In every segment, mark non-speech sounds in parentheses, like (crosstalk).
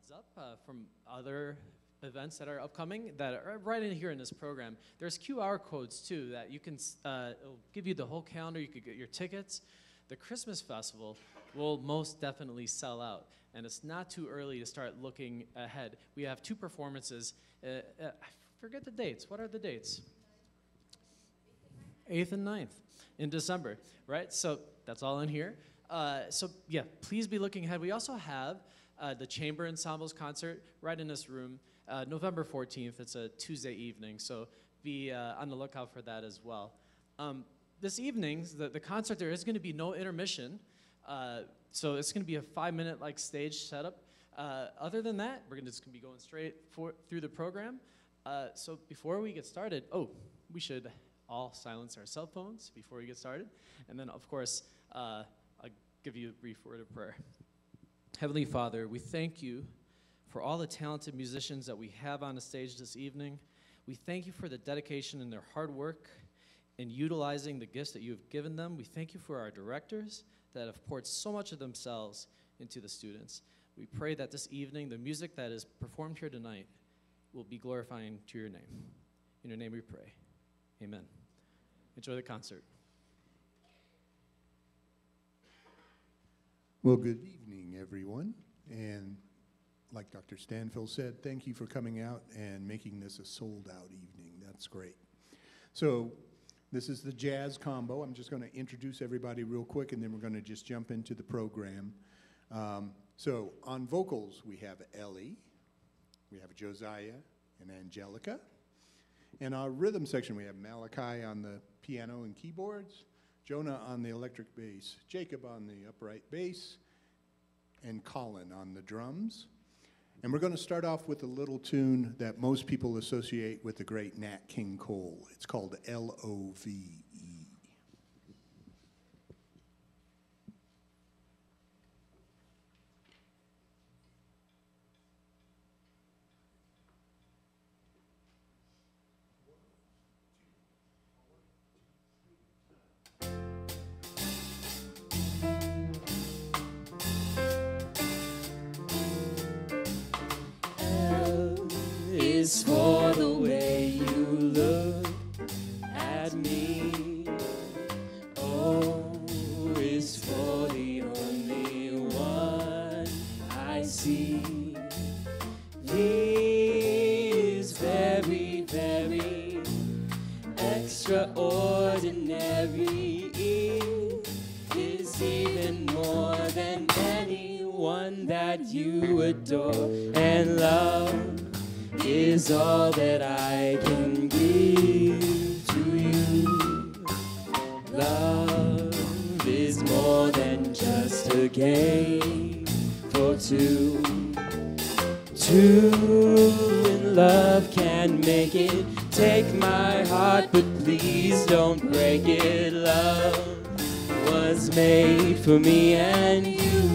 heads up uh, from other events that are upcoming that are right in here in this program. There's QR codes too that you can uh, it'll give you the whole calendar. You could get your tickets. The Christmas festival will most definitely sell out, and it's not too early to start looking ahead. We have two performances. Uh, uh, I forget the dates. What are the dates? 8th and 9th in December, right? So that's all in here. Uh, so yeah, please be looking ahead. We also have uh, the Chamber Ensembles concert right in this room, uh, November 14th. It's a Tuesday evening, so be uh, on the lookout for that as well. Um, this evening, the, the concert, there is going to be no intermission. Uh, so it's going to be a five minute like stage setup. Uh, other than that, we're just going to be going straight for, through the program. So before we get started, oh, we should all silence our cell phones before we get started. And then, of course, uh, I'll give you a brief word of prayer. Heavenly Father, we thank you for all the talented musicians that we have on the stage this evening. We thank you for the dedication and their hard work in utilizing the gifts that you have given them. We thank you for our directors that have poured so much of themselves into the students. We pray that this evening, the music that is performed here tonight will be glorifying to your name. In your name we pray. Amen. Enjoy the concert. Well, good evening, everyone. And like Dr. Stanfield said, thank you for coming out and making this a sold out evening. That's great. So, this is the jazz combo. I'm just going to introduce everybody real quick and then we're going to just jump into the program. Um, so, on vocals, we have Ellie, we have Josiah and Angelica. In our rhythm section, we have Malachi on the piano and keyboards, Jonah on the electric bass, Jacob on the upright bass, and Colin on the drums. And we're going to start off with a little tune that most people associate with the great Nat King Cole. It's called L O V that you adore. And love is all that I can give to you. Love is more than just a game for two. Two in love can make it. Take my heart, but please don't break it. Love was made for me and you.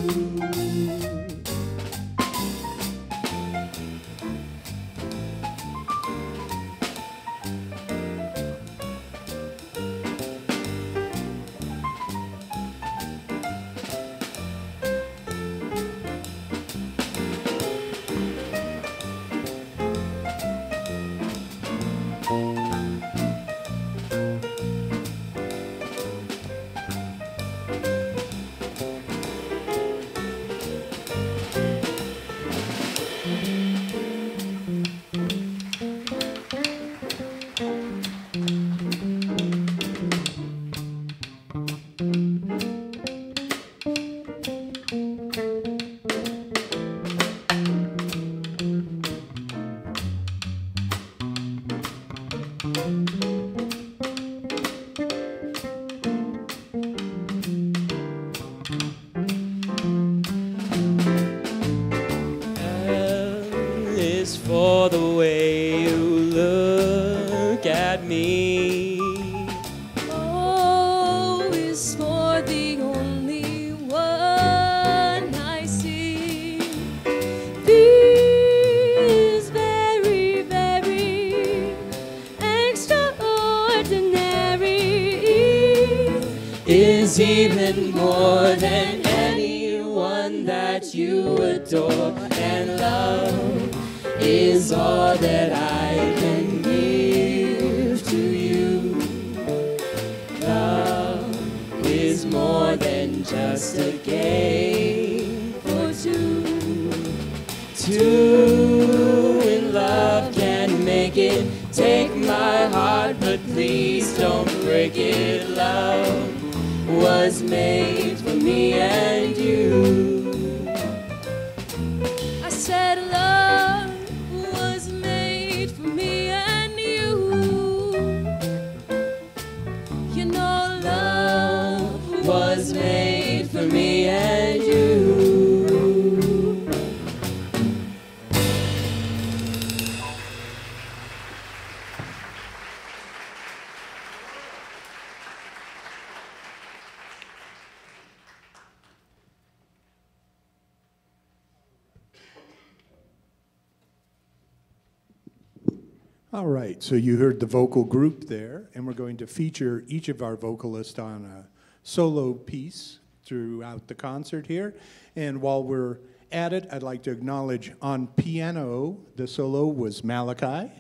So you heard the vocal group there, and we're going to feature each of our vocalists on a solo piece throughout the concert here. And while we're at it, I'd like to acknowledge on piano, the solo was Malachi.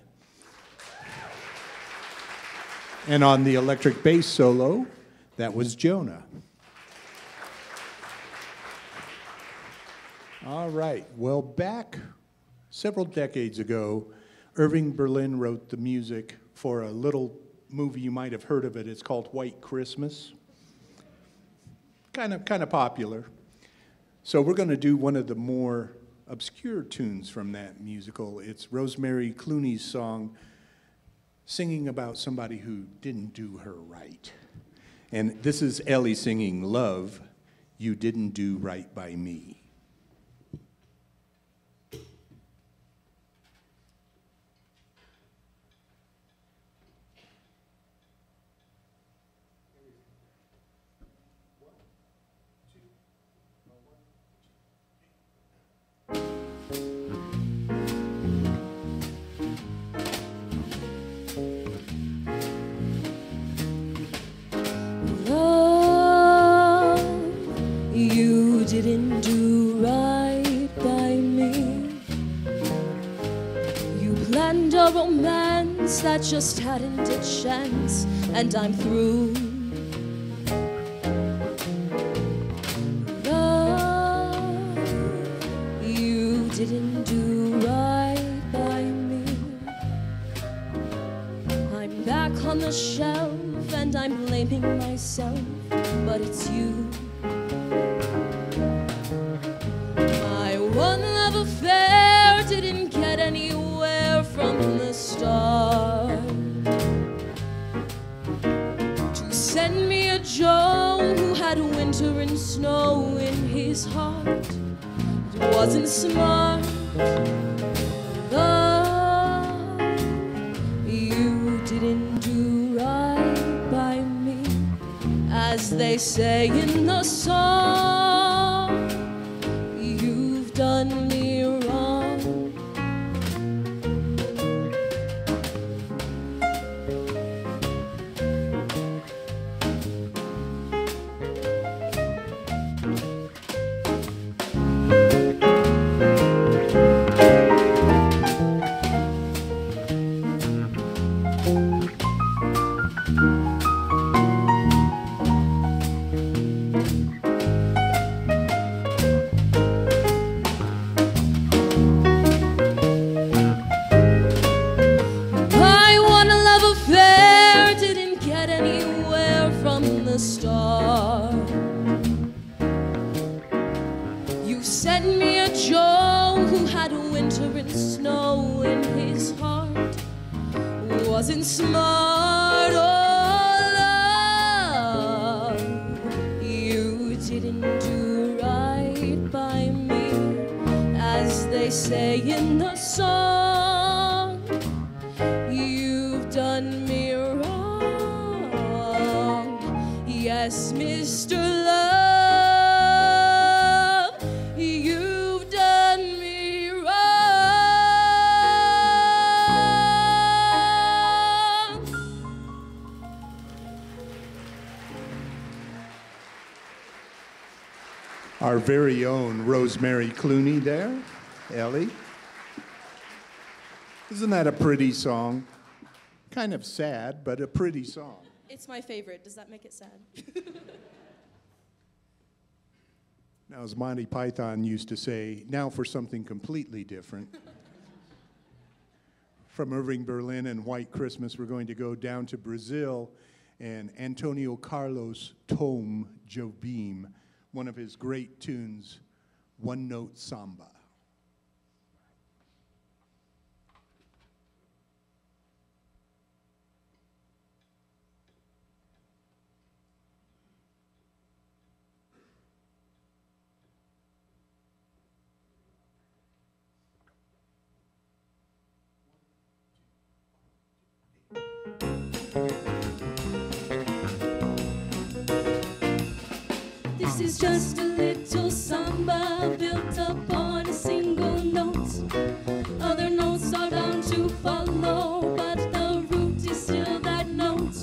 And on the electric bass solo, that was Jonah. All right, well, back several decades ago, Irving Berlin wrote the music for a little movie you might have heard of it. It's called White Christmas. Kind of, kind of popular. So we're going to do one of the more obscure tunes from that musical. It's Rosemary Clooney's song, singing about somebody who didn't do her right. And this is Ellie singing, Love, you didn't do right by me. Didn't do right by me. You planned a romance that just hadn't a chance, and I'm through. Love, you didn't do right by me. I'm back on the shelf and I'm blaming myself, but it's you. Anywhere from the start. To send me a Joe who had winter and snow in his heart, it wasn't smart. Love, you didn't do right by me, as they say in the song. Right by me, as they say in the song. You've done me wrong. Yes, Mr. Our very own Rosemary Clooney there. Ellie. Isn't that a pretty song? Kind of sad, but a pretty song. It's my favorite. Does that make it sad? (laughs) Now, as Monty Python used to say, now for something completely different. (laughs) From Irving Berlin and White Christmas, we're going to go down to Brazil and Antonio Carlos Tom Jobim, one of his great tunes, One Note Samba. Is just a little samba built upon a single note. Other notes are bound to follow, but the root is still that note.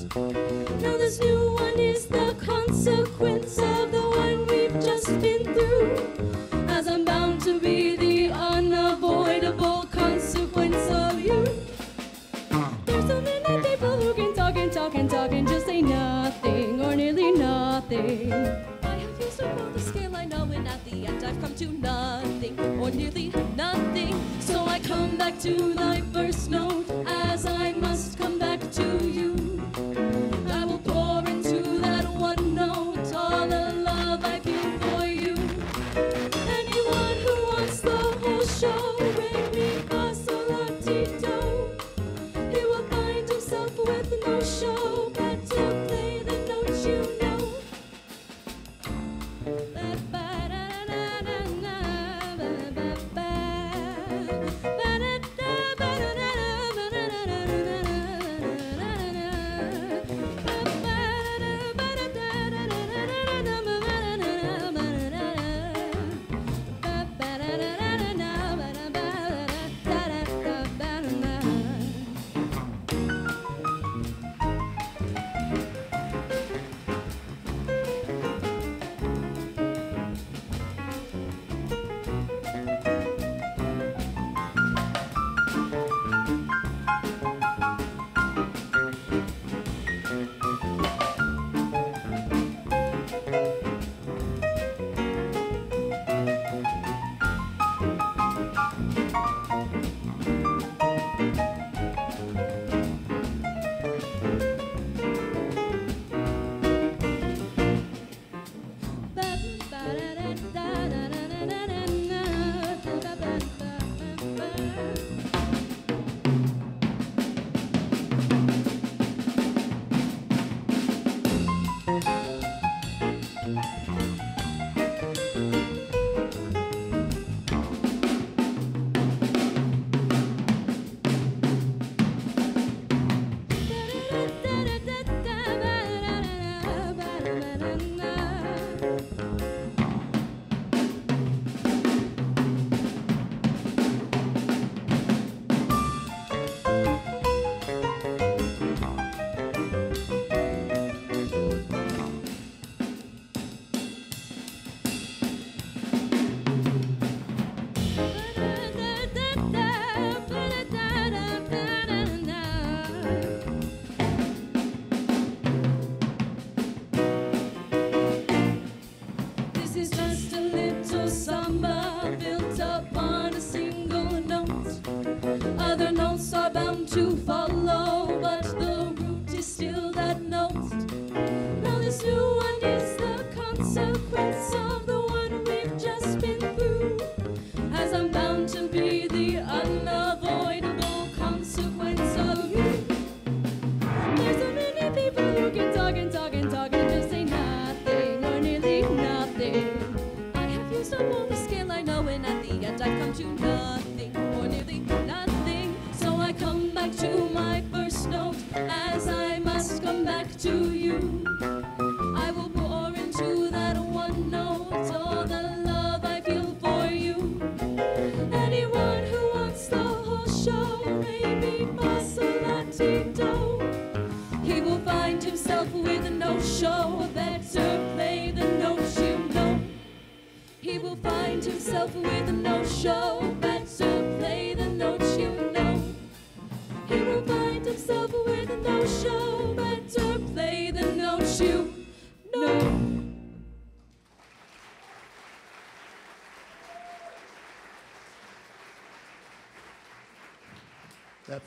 Now, this new one is the consequence of the one we've just been through. As I'm bound to be the unavoidable consequence of you. There's so many people who can talk and talk and talk and just I've come to nothing or nearly nothing. So I come back to thy first note as I must come back to you.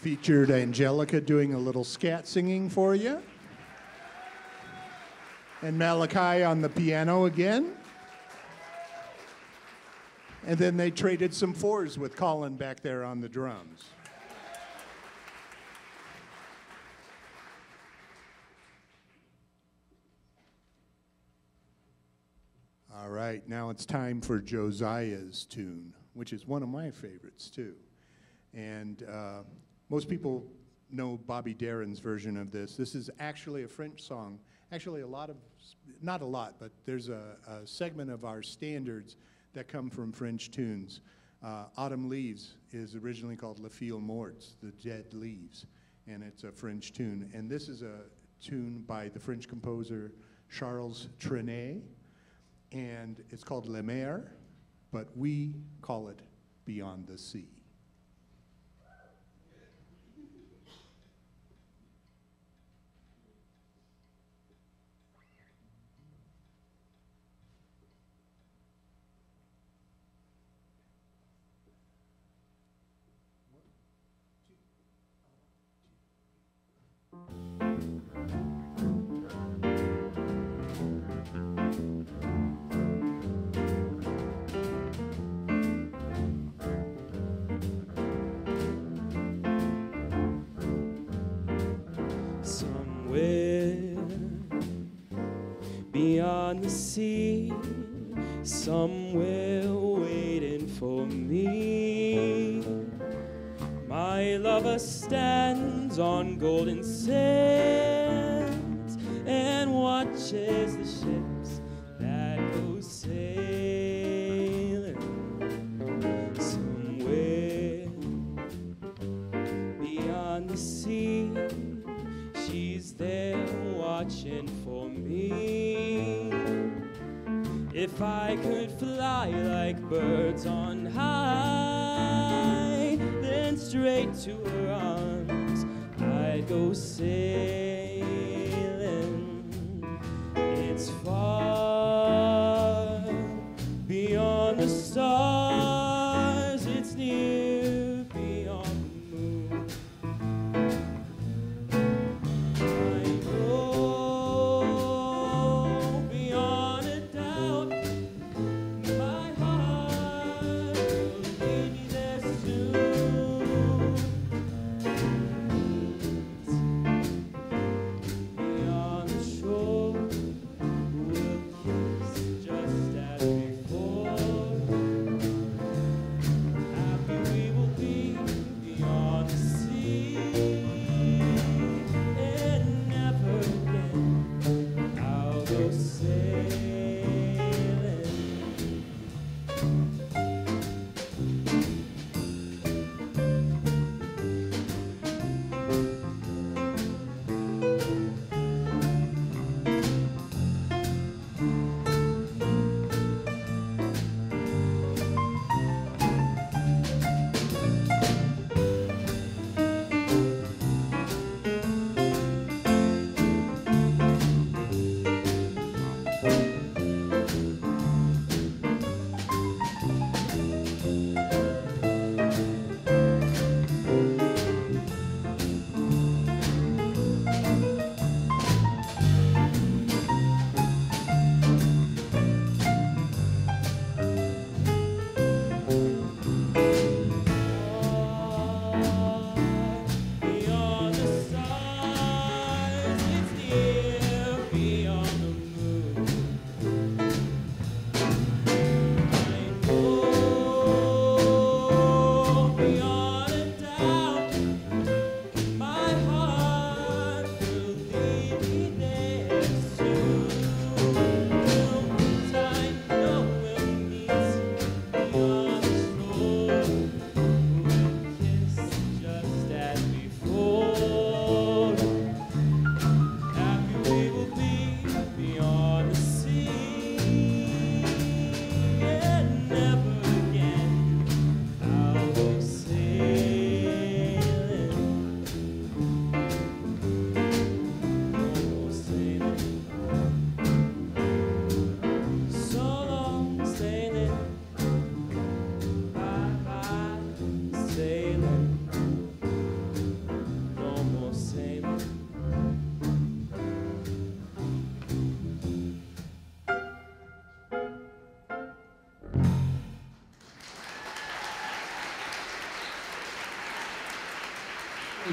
Featured Angelica doing a little scat singing for you. And Malachi on the piano again. And then they traded some fours with Colin back there on the drums. All right, now it's time for Josiah's tune, which is one of my favorites too. And uh, most people know Bobby Darin's version of this. This is actually a French song. Actually, a lot of, not a lot, but there's a, a segment of our standards that come from French tunes. Uh, Autumn Leaves is originally called La Fille Morte, the dead leaves, and it's a French tune. And this is a tune by the French composer Charles Trenet, and it's called Le Mer, but we call it Beyond the Sea. Somewhere to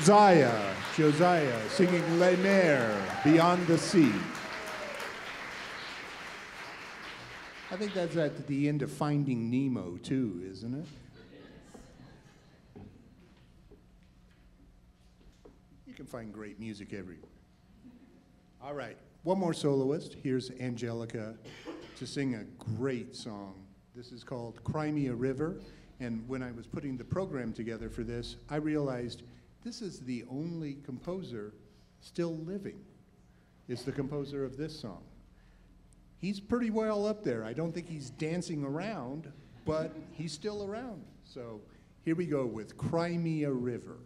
Josiah, Josiah singing La Mer, Beyond the Sea. I think that's at the end of Finding Nemo, too, isn't it? You can find great music everywhere. All right, one more soloist. Here's Angelica to sing a great song. This is called Cry Me a River. And when I was putting the program together for this, I realized this is the only composer still living, is the composer of this song. He's pretty well up there. I don't think he's dancing around, but he's still around. So here we go with Cry Me a River.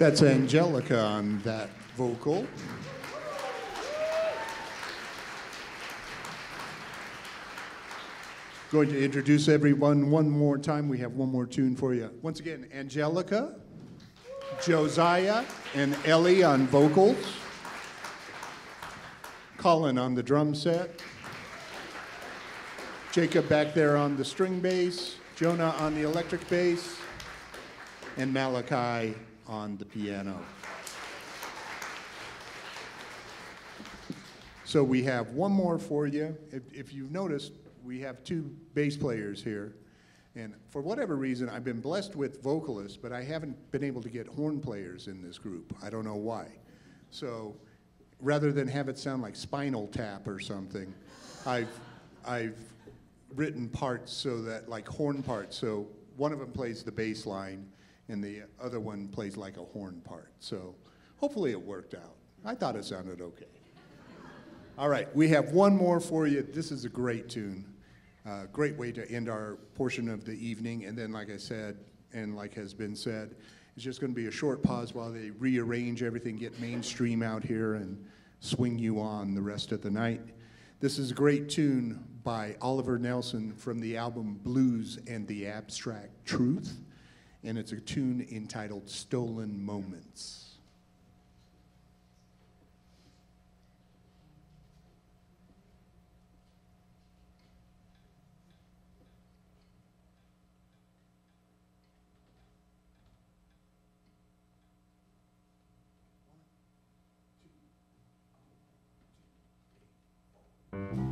That's Angelica on that vocal. Going to introduce everyone one more time. We have one more tune for you. Once again, Angelica, Josiah, and Ellie on vocals. Colin on the drum set. Jacob back there on the string bass. Jonah on the electric bass and Malachi on the piano. So we have one more for you. If, if you've noticed, we have two bass players here. And for whatever reason, I've been blessed with vocalists, but I haven't been able to get horn players in this group. I don't know why. So rather than have it sound like Spinal Tap or something, I've, I've written parts so that, like horn parts, so one of them plays the bass line and the other one plays like a horn part. So hopefully it worked out. I thought it sounded okay. All right, we have one more for you. This is a great tune. Uh, great way to end our portion of the evening. And then, like I said, and like has been said, it's just going to be a short pause while they rearrange everything, get mainstream out here, and swing you on the rest of the night. This is a great tune by Oliver Nelson from the album Blues and the Abstract Truth, and it's a tune entitled Stolen Moments. I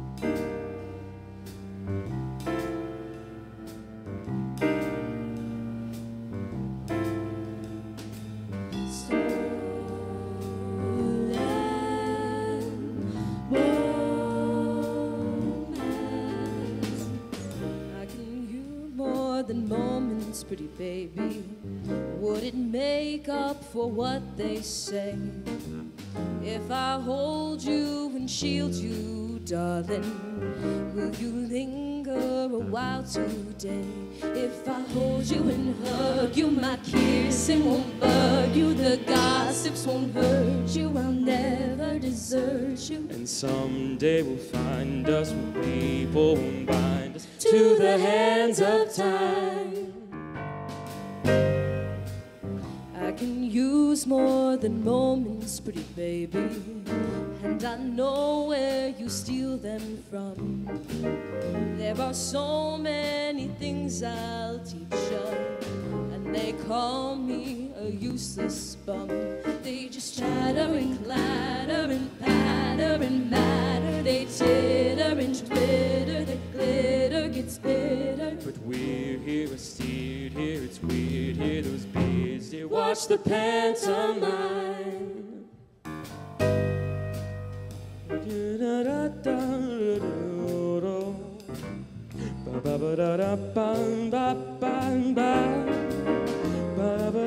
pretty baby. Would it make up for what they say? If I hold you and shield you, darling, will you linger a while today? If I hold you and hug you, my kissing won't bug you, the gossips won't hurt you, I'll never desert you. And someday we'll find us when people won't bind us to the hands of time. Use more than moments, pretty baby. And I know where you steal them from. There are so many things I'll teach you. They call me a useless bum. They just chatter and clatter and patter and matter. They titter and twitter. The glitter gets bitter. But we're here, we're steered here. It's weird here. Those beards here. Watch the pantomime. ba ba ba da da ba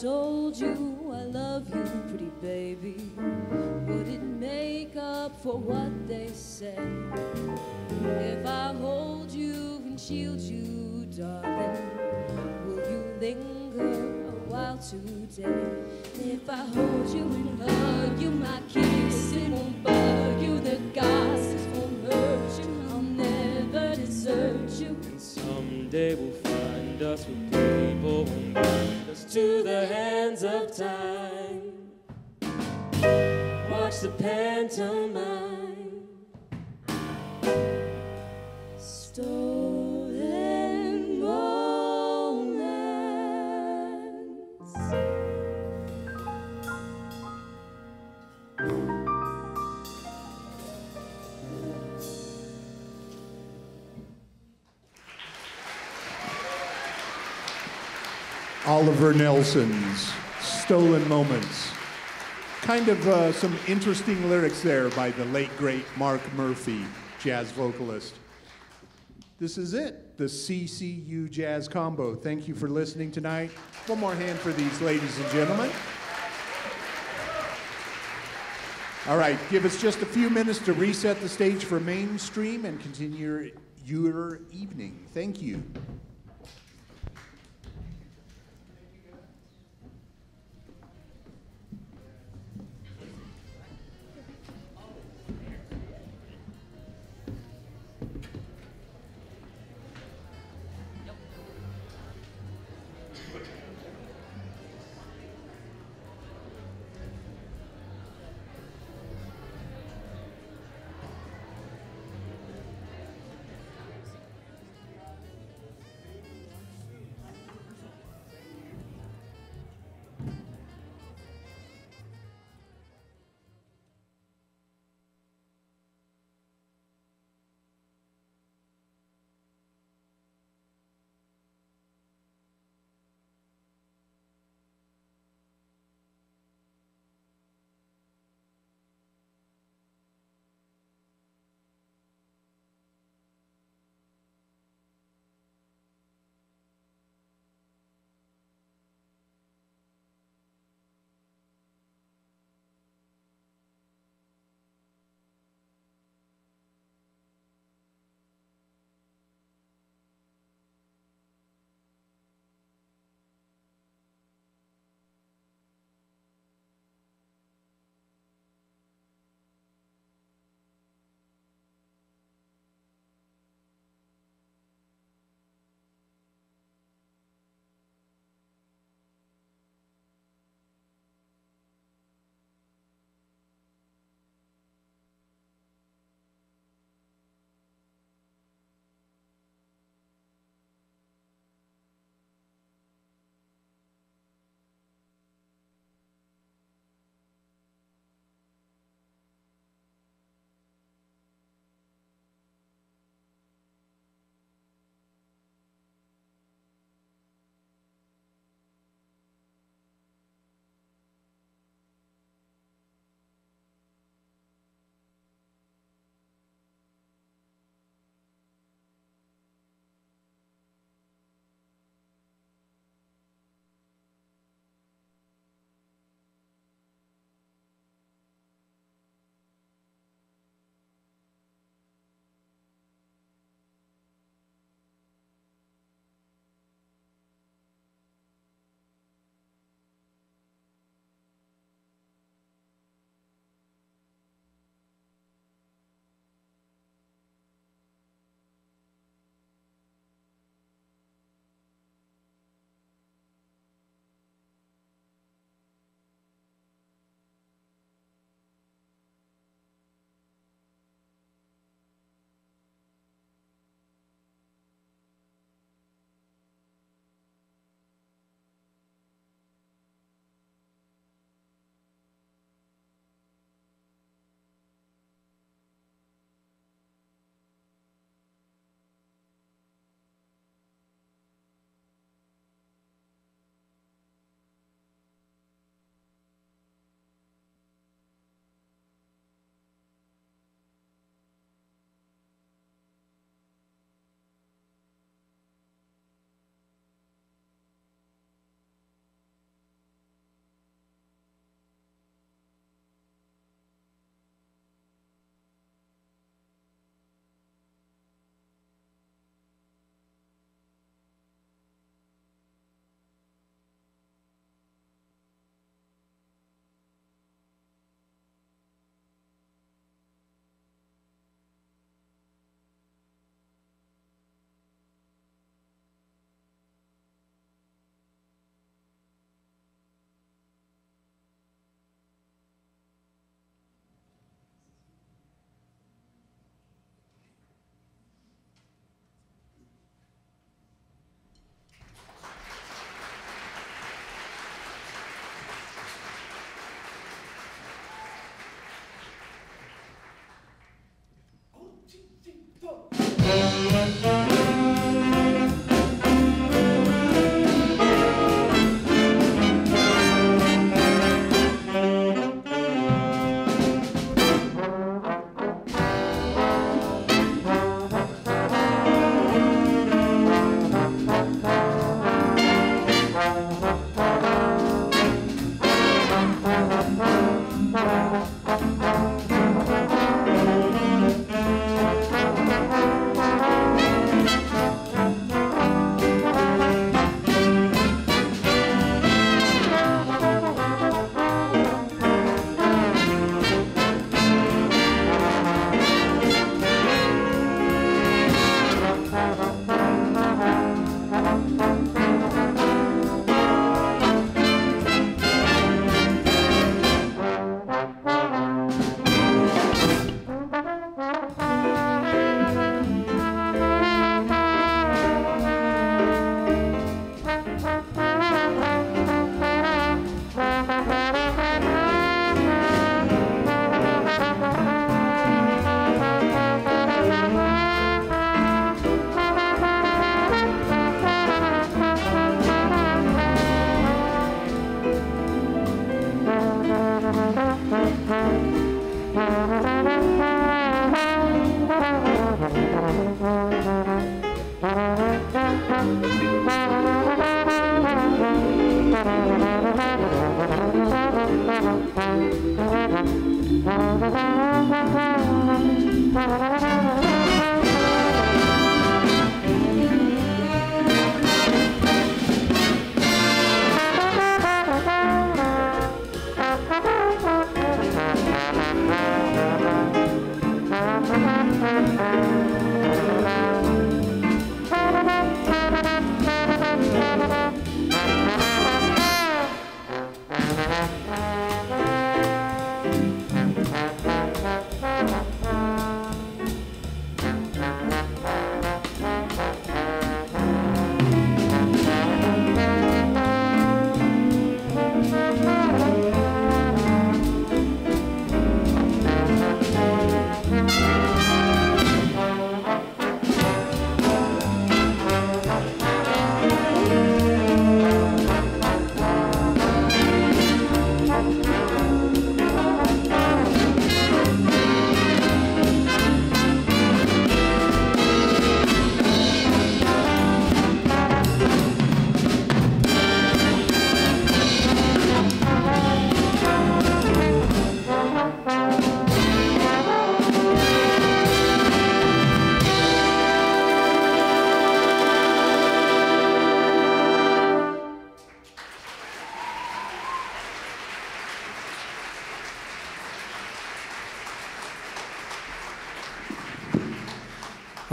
Told you I love you, pretty baby, would it make up for what they say? If I hold you and shield you, darling, will you linger a while today? If I hold you and hug you, my kiss, it won't bug you, the gossips won't hurt you, I'll never desert you. And someday we'll find us with people who bind us to the hands of time. Watch the pantomime. Stolen moments. Oliver Nelson's Stolen Moments. Kind of uh, some interesting lyrics there by the late, great Mark Murphy, jazz vocalist. This is it, the CCU Jazz Combo. Thank you for listening tonight. One more hand for these ladies and gentlemen. All right, give us just a few minutes to reset the stage for mainstream and continue your, your evening. Thank you.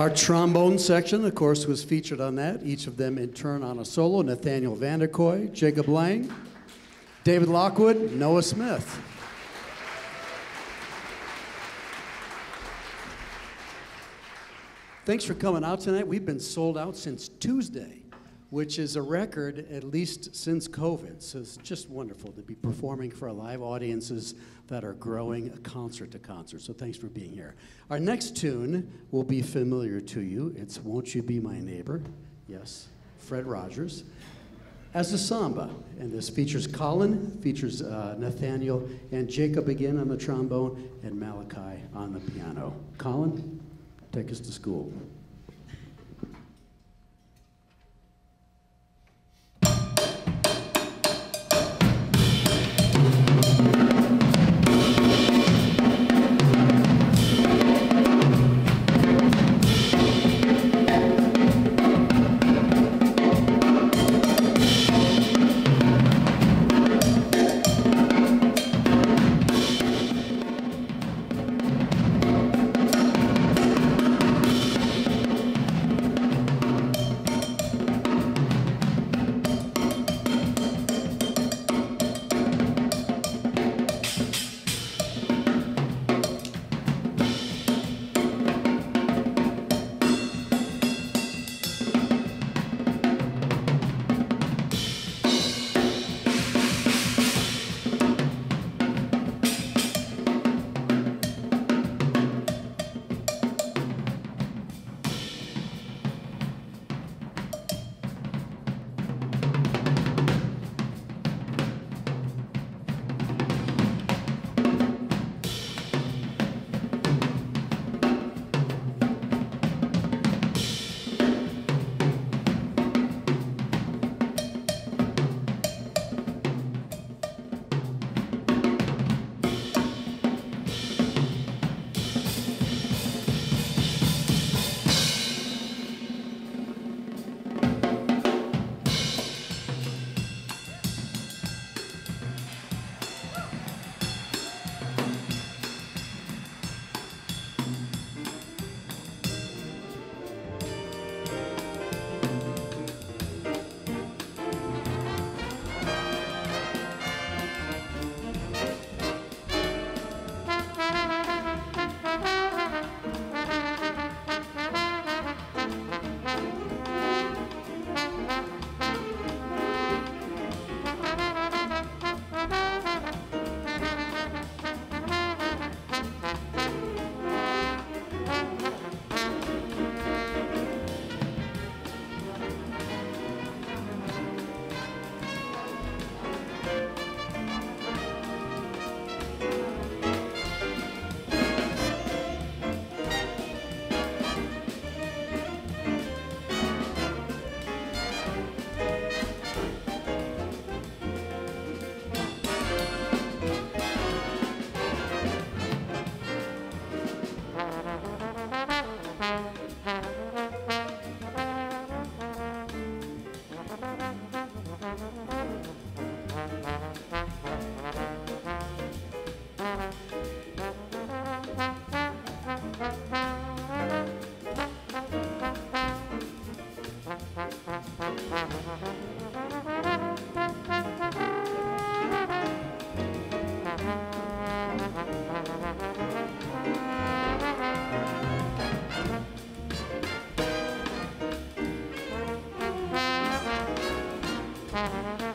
Our trombone section, of course, was featured on that, each of them in turn on a solo Nathaniel Vanderkoy, Jacob Lang, David Lockwood, Noah Smith. Thanks for coming out tonight. We've been sold out since Tuesday, which is a record at least since COVID. So it's just wonderful to be performing for live audiences that are growing concert to concert. So thanks for being here. Our next tune will be familiar to you. It's Won't You Be My Neighbor? Yes, Fred Rogers. As a samba, and this features Colin, features uh, Nathaniel, and Jacob again on the trombone, and Malachi on the piano. Colin, take us to school. Bye.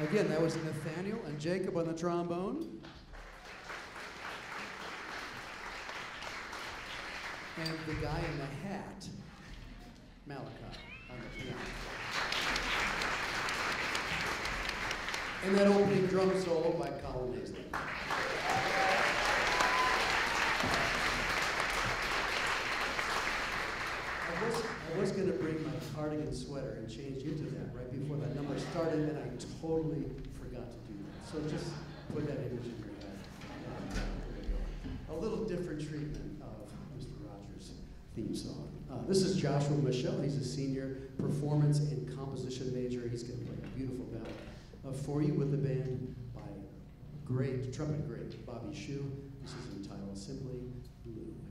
Again, that was Nathaniel and Jacob on the trombone. And the guy in the hat, Malachi, on the piano. And that opening drum solo by Colin Aislinn. I was, I was gonna bring my cardigan sweater and change into that right before that number started, and I totally forgot to do that. So just put that image in your head. There. A little different treatment of Mr. Rogers' theme song. Uh, this is Joshua Michelle. He's a senior performance and composition major. He's gonna play a beautiful ballad uh, for you with the band by great trumpet great Bobby Shew. This is entitled simply Blue.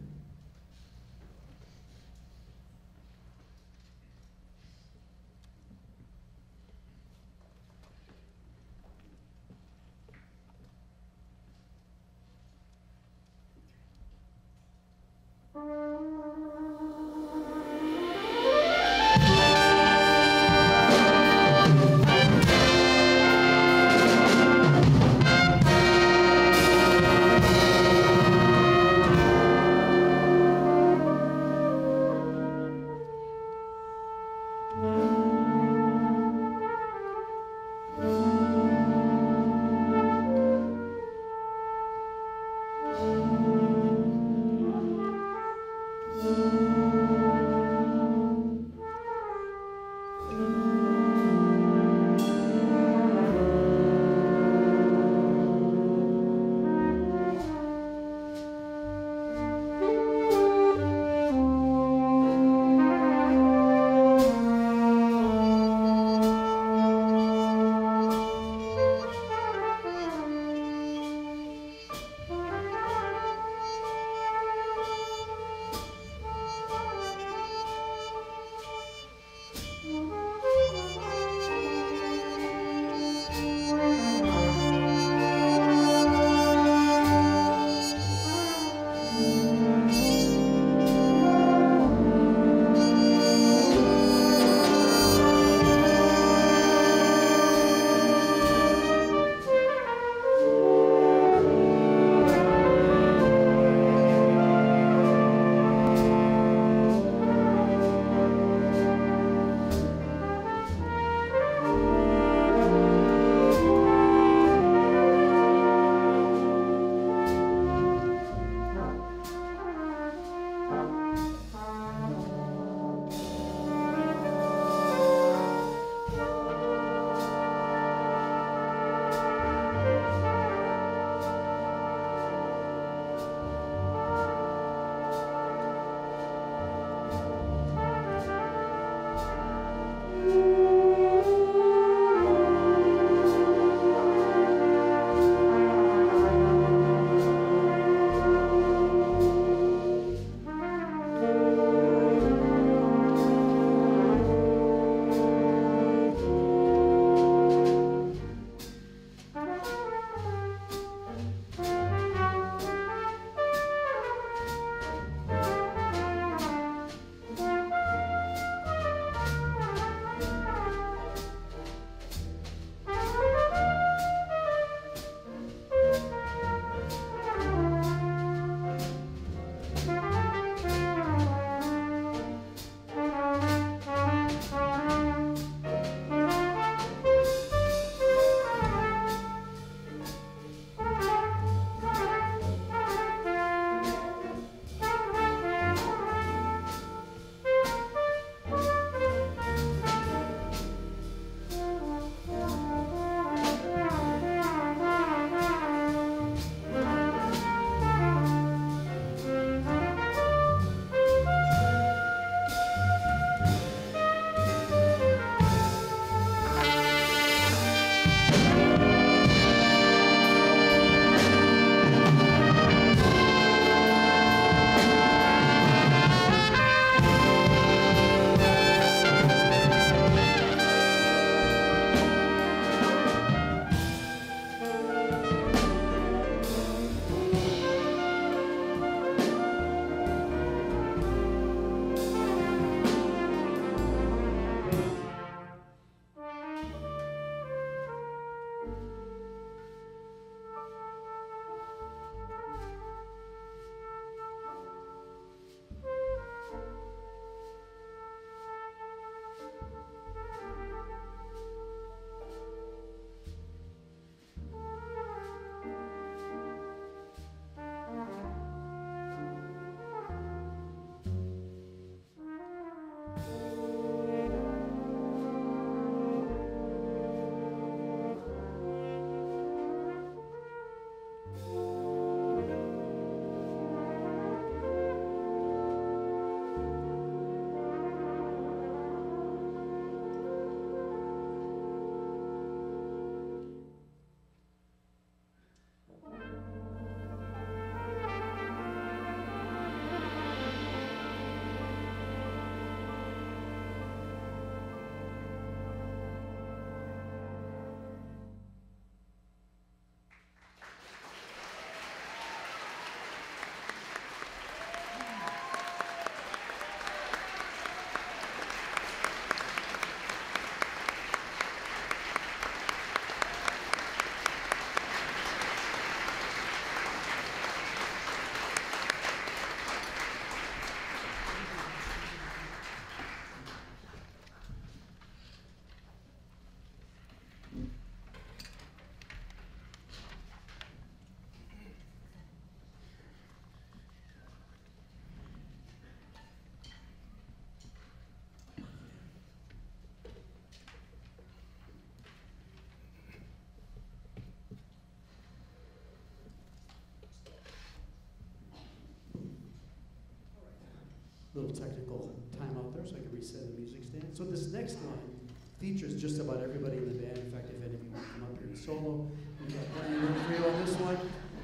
Little technical time out there so I can reset the music stand. So this next line features just about everybody in the band. In fact, if any of you want to come up here and solo, we've got plenty of room for you on this one.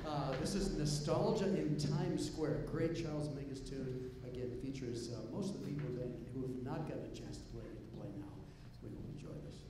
Uh, this is Nostalgia in Times Square. Great Charles Mingus tune. Again, features uh, most of the people that, who have not gotten a chance to play get to play now. We will enjoy this.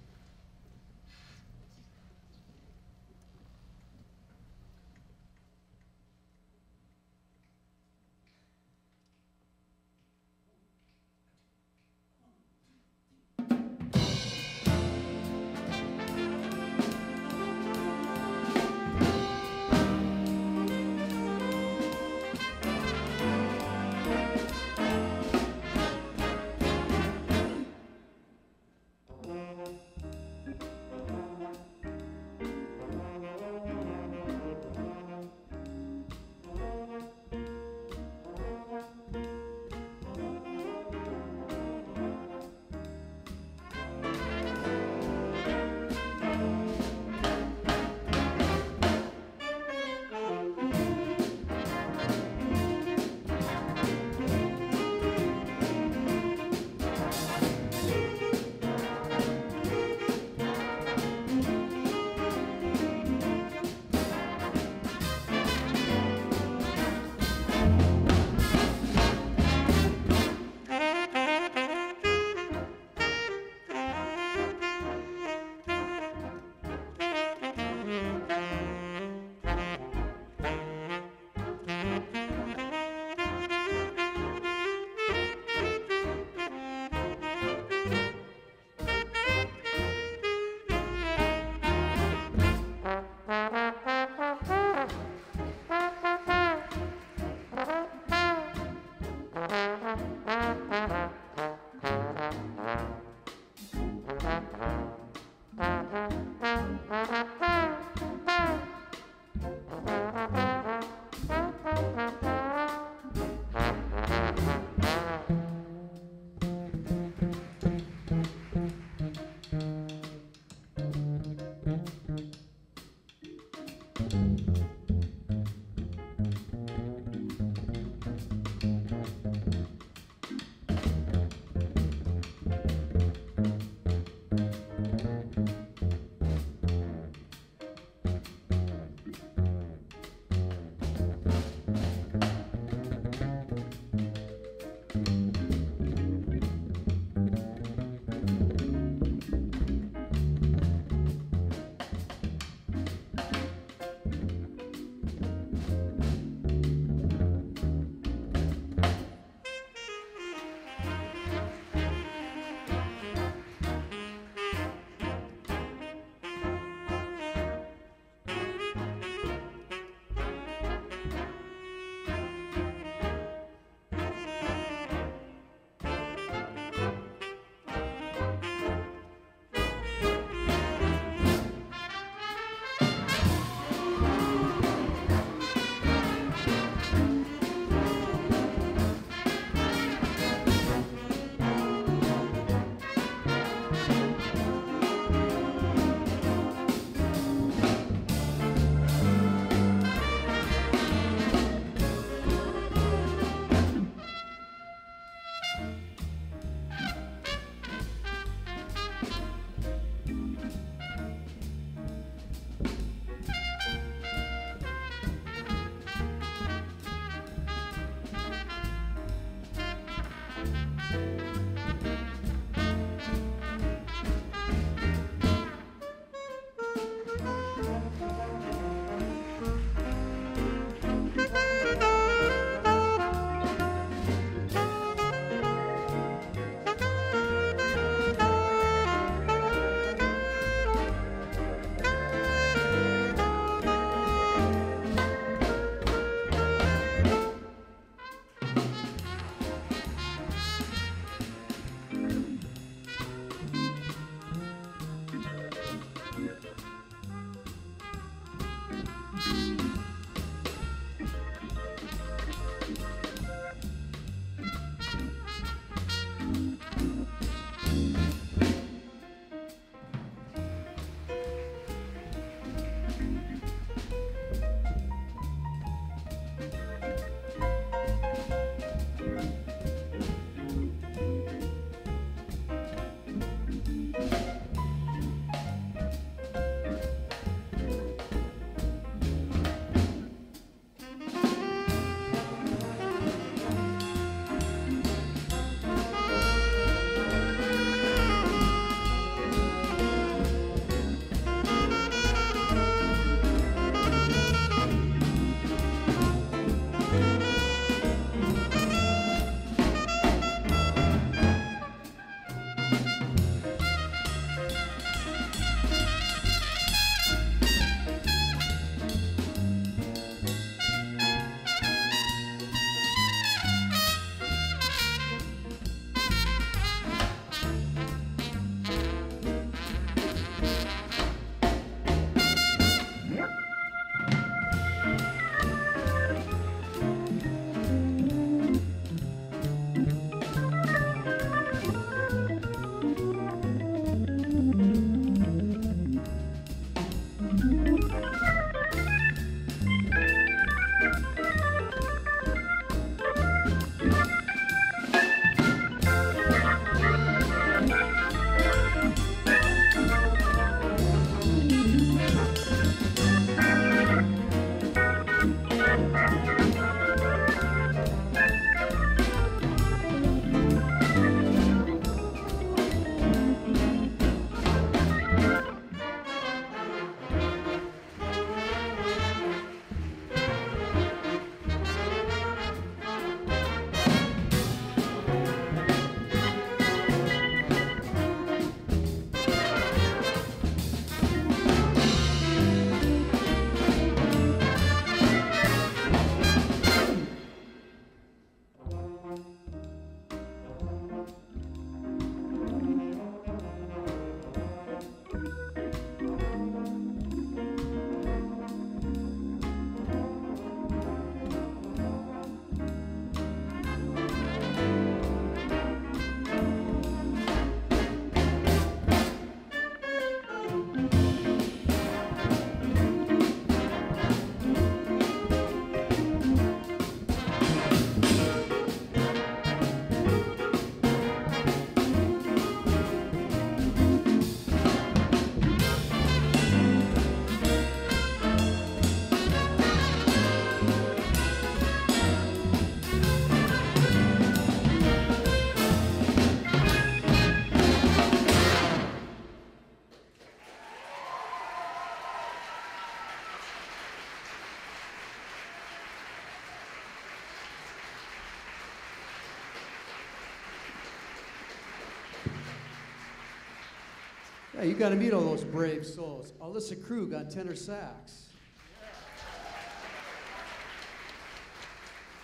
You got to meet all those brave souls. Alyssa Krug on tenor sax.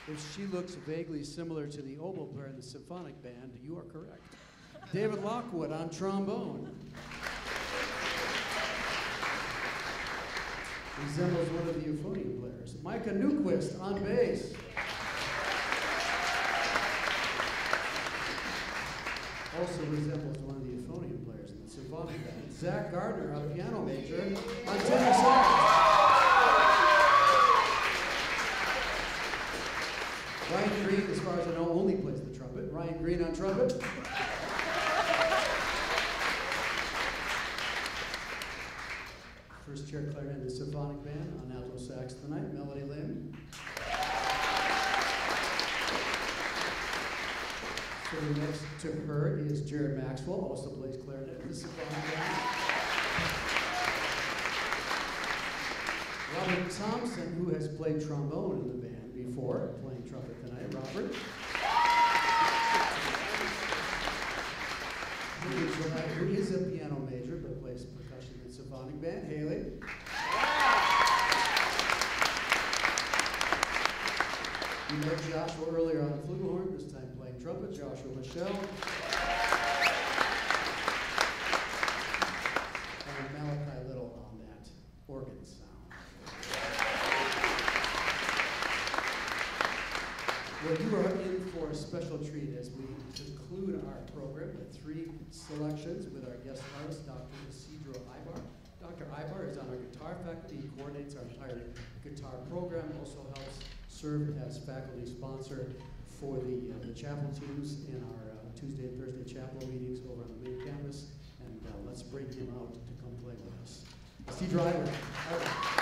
If she looks vaguely similar to the oboe player in the symphonic band, you are correct. David Lockwood on trombone. Resembles one of the euphonium players. Micah Newquist on bass. Also resembles one of the euphonium Zach Gardner, a piano major, on tenor sax. Ryan Green, as far as I know, only plays the trumpet. Ryan Green on trumpet. First chair clarinet in the symphonic band on alto sax tonight, Melody Lim. Sitting next to her is Jared Maxwell, also plays clarinet symphonic band. Robert Thompson, who has played trombone in the band before, playing trumpet tonight. Robert. Who is a piano major but plays percussion in the symphonic band. Haley. You met Joshua earlier on the flugelhorn, this time playing trumpet. Joshua Michelle. And Malachi Little on that organ sound. Well, you are in for a special treat as we conclude our program with three selections with our guest artist, Dr. Isidro Aybar. Dr. Aybar is on our guitar faculty. He coordinates our entire guitar program, also helps serve as faculty sponsor for the, uh, the chapel teams in our uh, Tuesday and Thursday chapel meetings over on the main campus. And uh, let's bring him out to come play with us. Isidro Aybar. Aybar.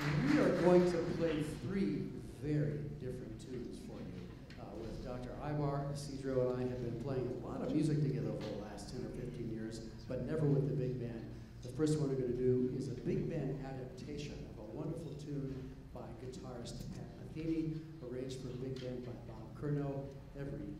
And we are going to play three very different tunes for you. Uh, with Dr. Aybar, Isidro, and I have been playing a lot of music together over the last 10 or 15 years, but never with the big band. The first one we're going to do is a big band adaptation of a wonderful tune by guitarist Pat Metheny, arranged for big band by Bob Curnow, Every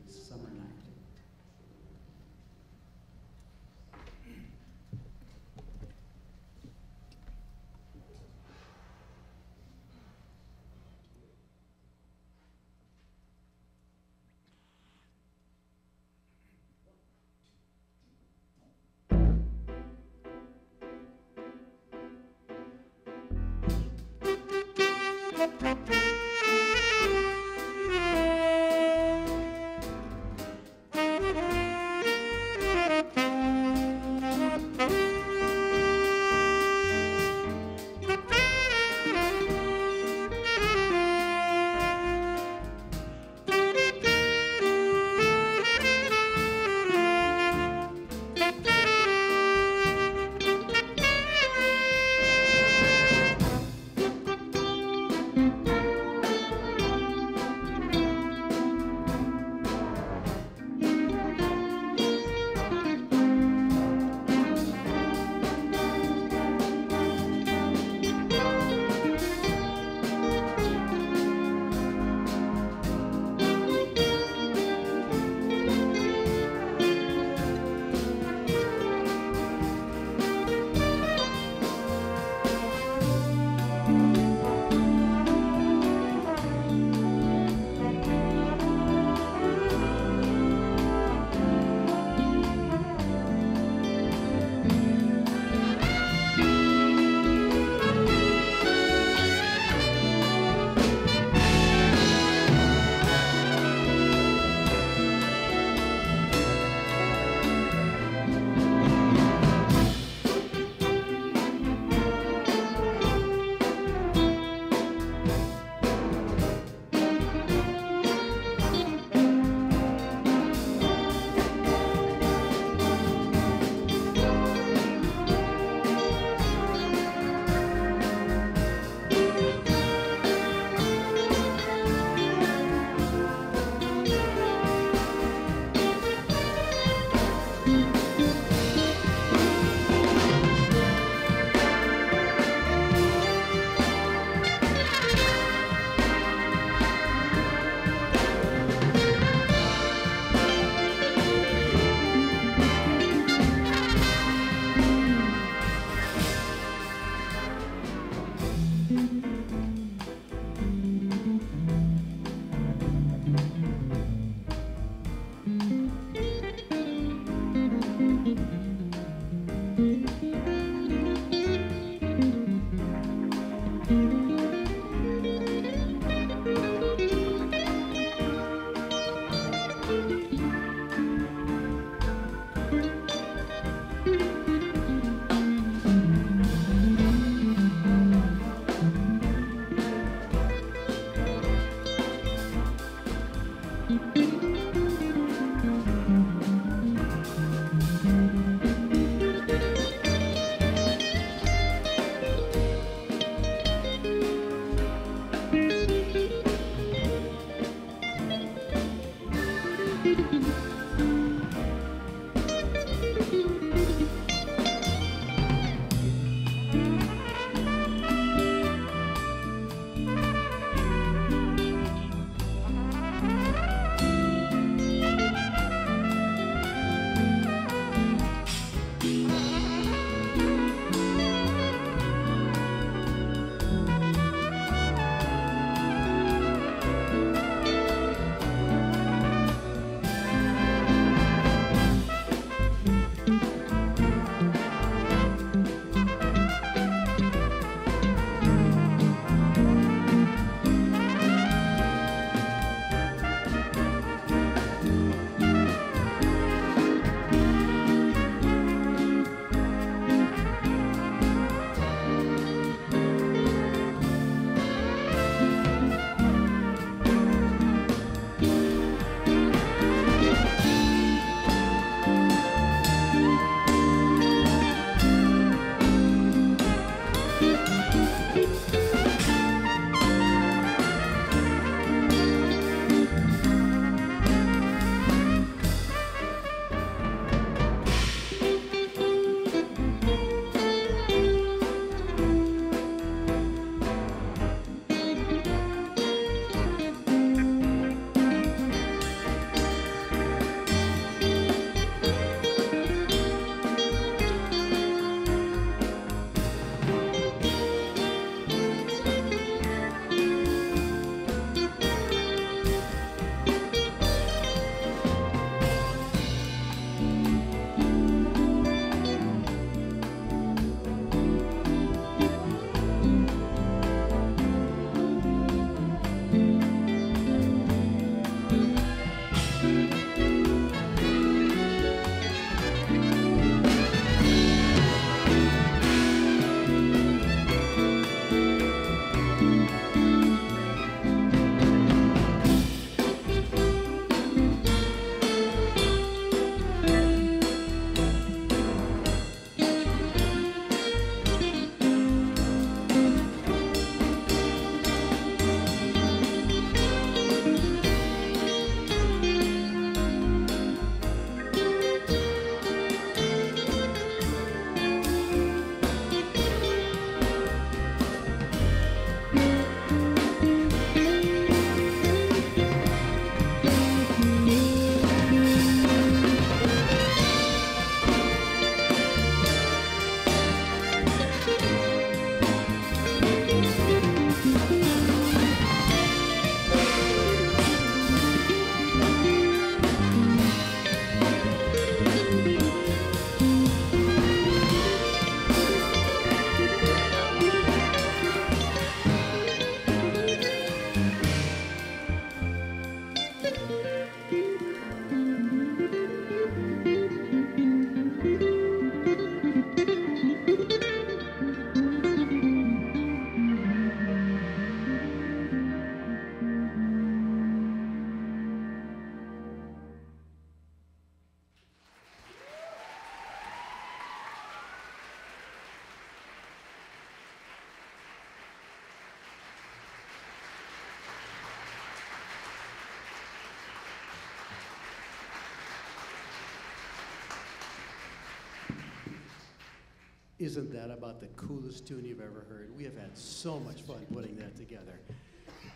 isn't that about the coolest tune you've ever heard? We have had so much fun putting that together.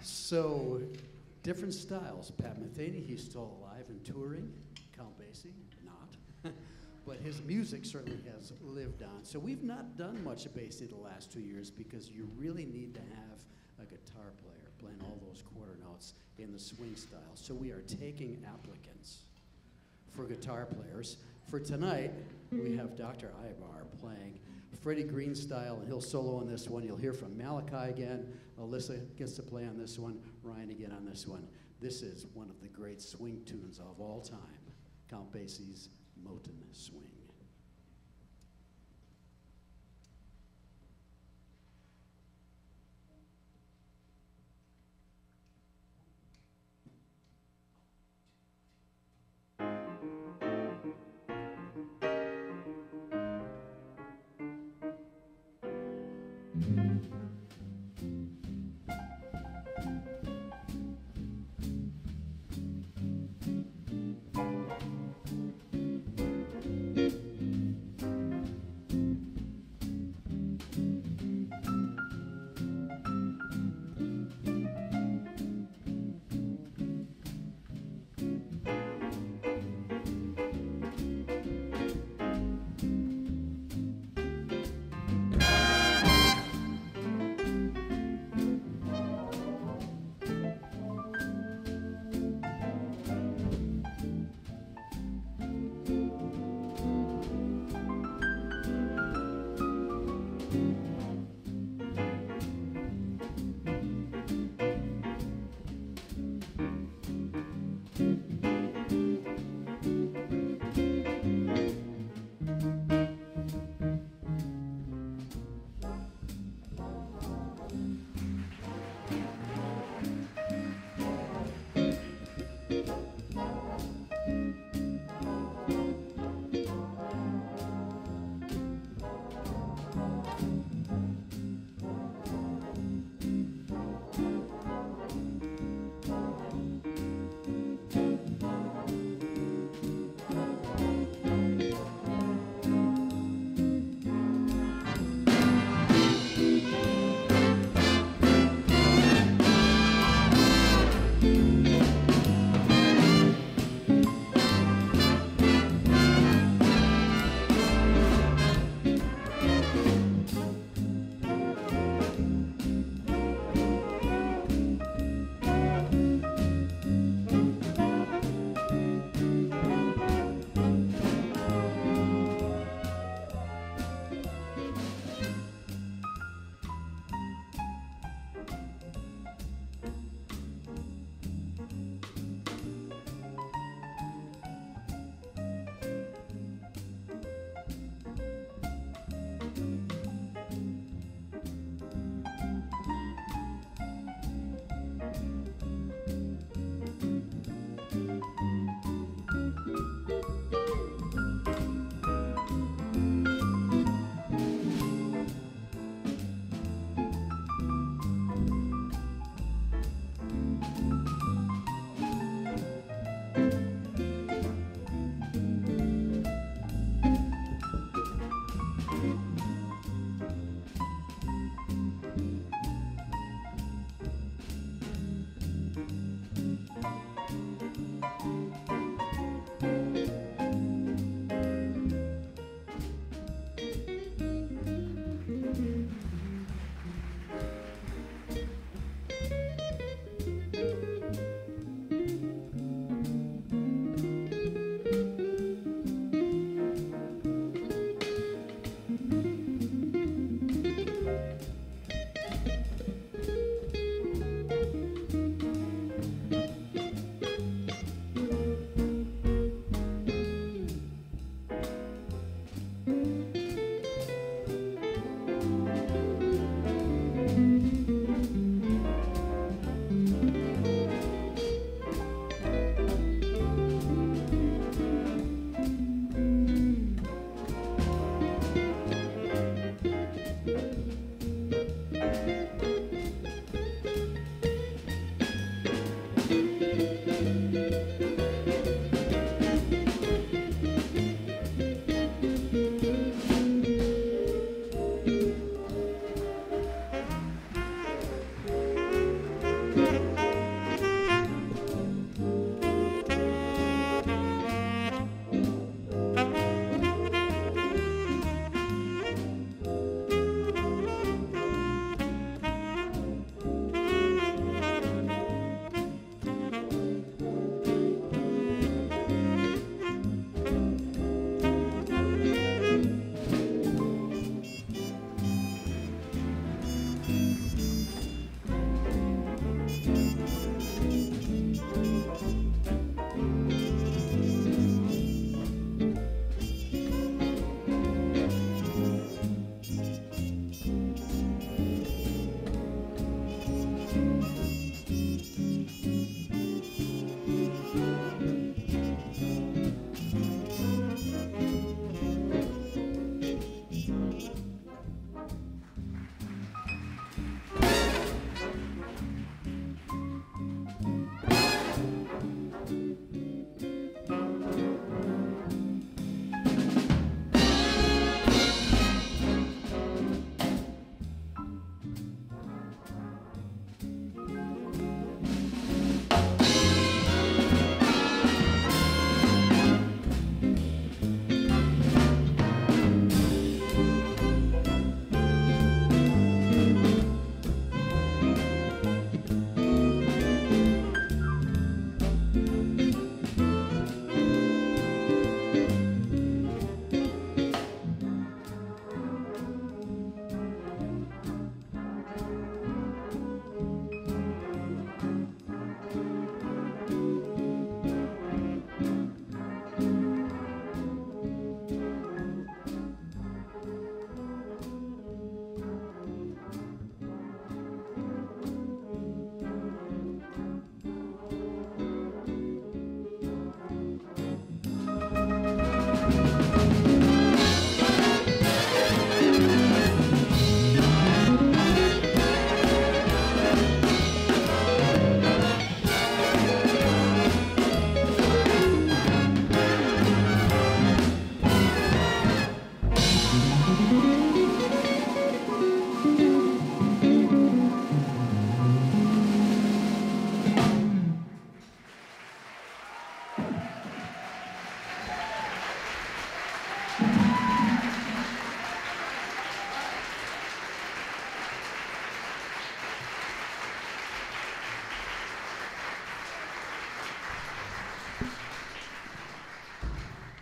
So, different styles. Pat Metheny, he's still alive and touring. Count Basie, not. (laughs) but his music certainly has lived on. So, we've not done much of Basie the last two years because you really need to have a guitar player playing all those quarter notes in the swing style. So, we are taking applicants for guitar players. For tonight, we have Dr. Aybar playing Freddie Green style, and he'll solo on this one. You'll hear from Malachi again. Alyssa gets to play on this one. Ryan again on this one. This is one of the great swing tunes of all time. Count Basie's Moten Swing.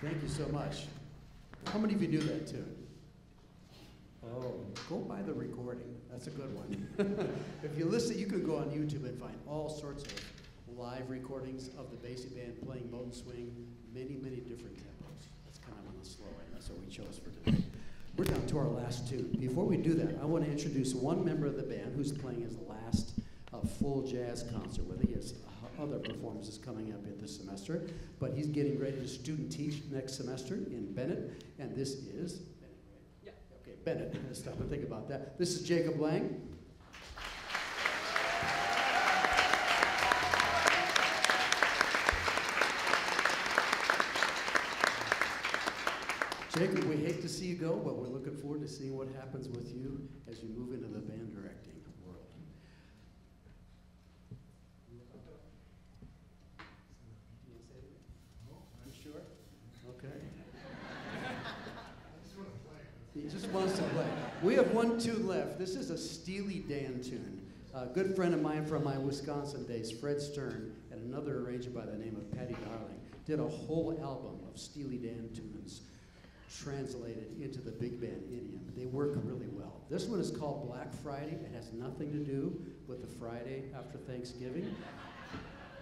Thank you so much. How many of you knew that tune? Oh, go buy the recording. That's a good one. (laughs) if you listen, you can go on YouTube and find all sorts of live recordings of the Basie Band playing Moten Swing, many, many different tempos. That's kind of on the slow end. That's what we chose for today. We're down to our last tune. Before we do that, I want to introduce one member of the band who's playing his last uh, full jazz concert with it. Other performances coming up in this semester, but he's getting ready to student teach next semester in Bennett, and this is Bennett. yeah, okay, Bennett. Stop and think about that. This is Jacob Lang. Jacob, we hate to see you go, but we're looking forward to seeing what happens with you as you move into the band directing world. You sure? Okay. He just wants to play. We have one This is a Steely Dan tune. A good friend of mine from my Wisconsin days, Fred Sturm, and another arranger by the name of Patty Darling, did a whole album of Steely Dan tunes translated into the big band idiom. They work really well. This one is called Black Friday. It has nothing to do with the Friday after Thanksgiving.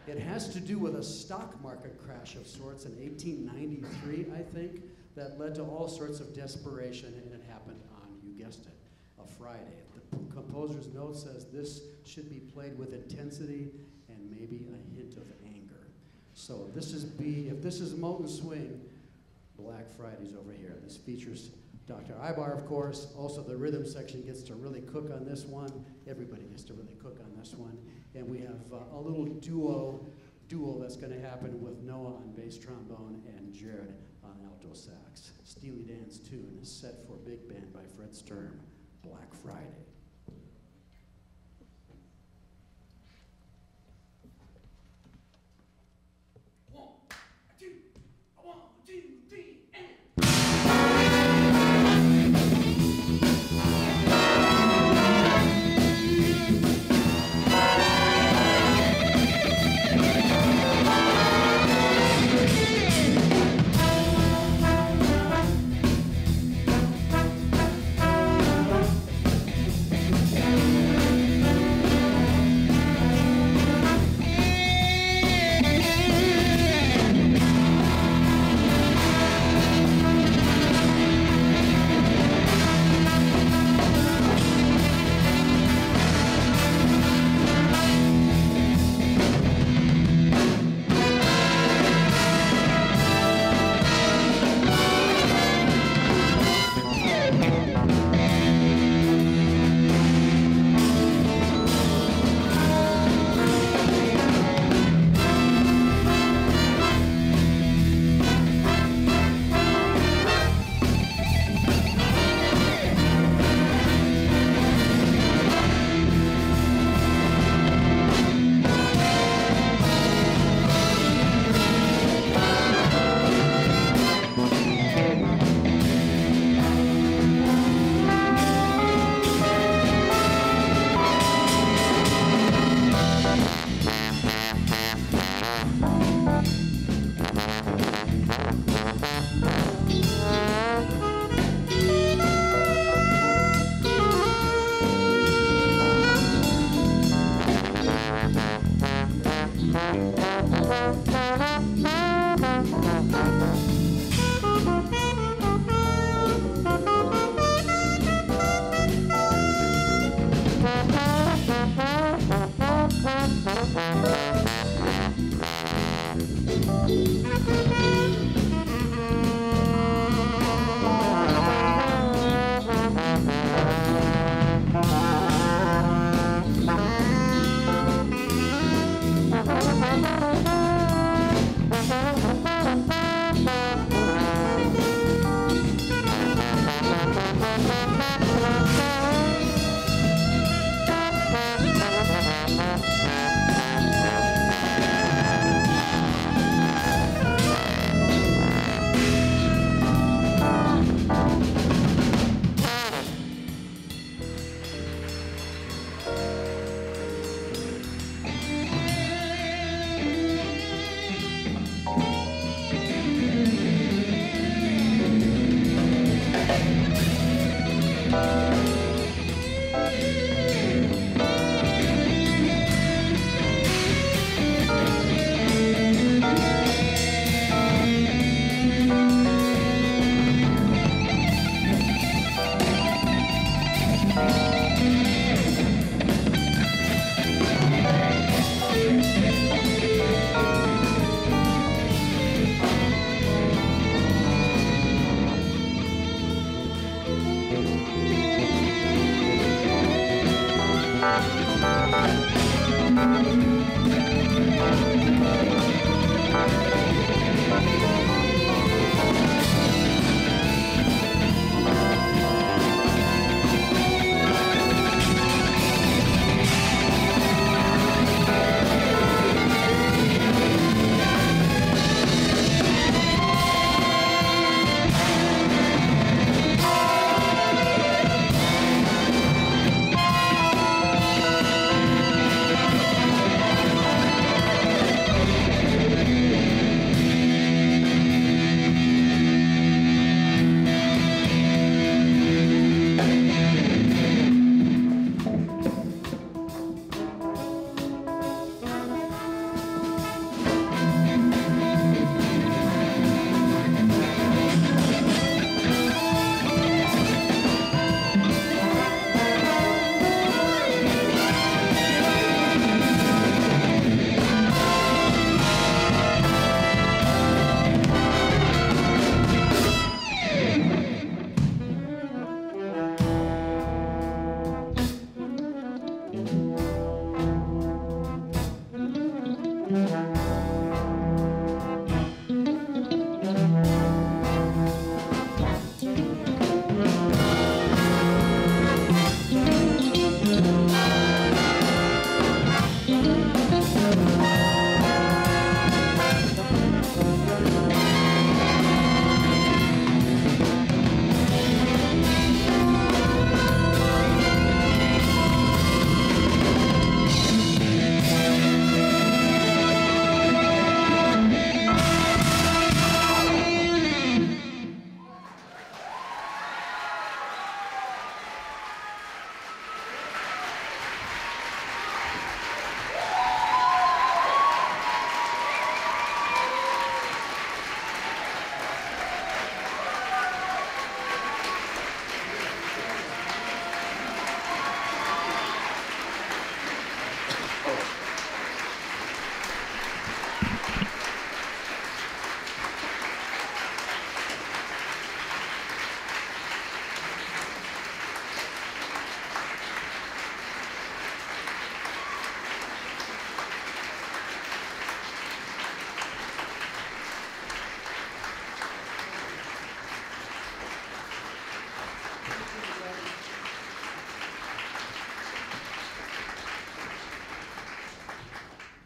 It has to do with a stock market crash of sorts in 1893, I think, that led to all sorts of desperation, and it happened on, you guessed it, Friday. The composer's note says this should be played with intensity and maybe a hint of anger. So this is B, if this is Moten Swing, Black Friday's over here. This features Dr. Aybar, of course. Also, the rhythm section gets to really cook on this one. Everybody gets to really cook on this one. And we have uh, a little duo duel that's going to happen with Noah on bass trombone and Jared on alto sax. Steely Dan's tune is set for big band by Fred Sturm, Black Friday.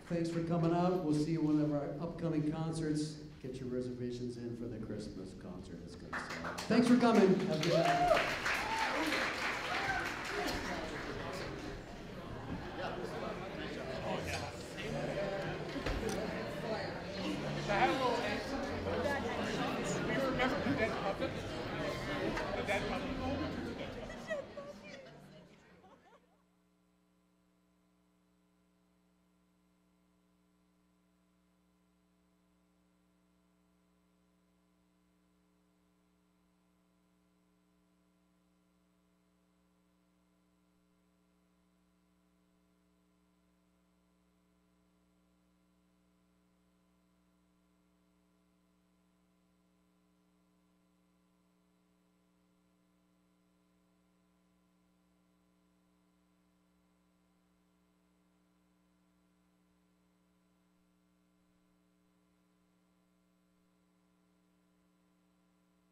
Thanks for coming out. We'll see you one of our upcoming concerts. Get your reservations in for the Christmas concert. Going to Thanks for coming.